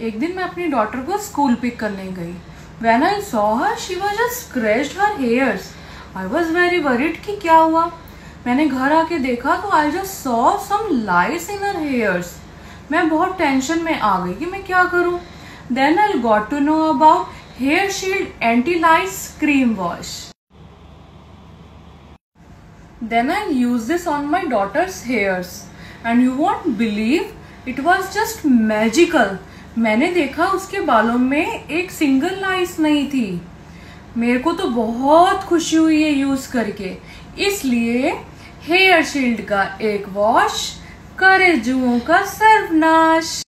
एक दिन मैं अपनी डॉटर को स्कूल पिक करने गई। When I saw her she was just scratched her hairs I was very worried कि क्या हुआ। मैंने घर आके देखा तो I just saw some lice in her hairs मैं बहुत टेंशन में आ गई कि मैं क्या करूँ। Then I got to know about hair shield anti lice cream wash Then I use this on my daughter's hairs. And you won't believe, it was just magical. मैंने देखा उसके बालों में एक सिंगल लाइस नहीं थी। मेरे को तो बहुत खुशी हुई है यूज़ करके। इसलिए हेयर शील्ड का एक वॉश करे जुओं का सर्वनाश।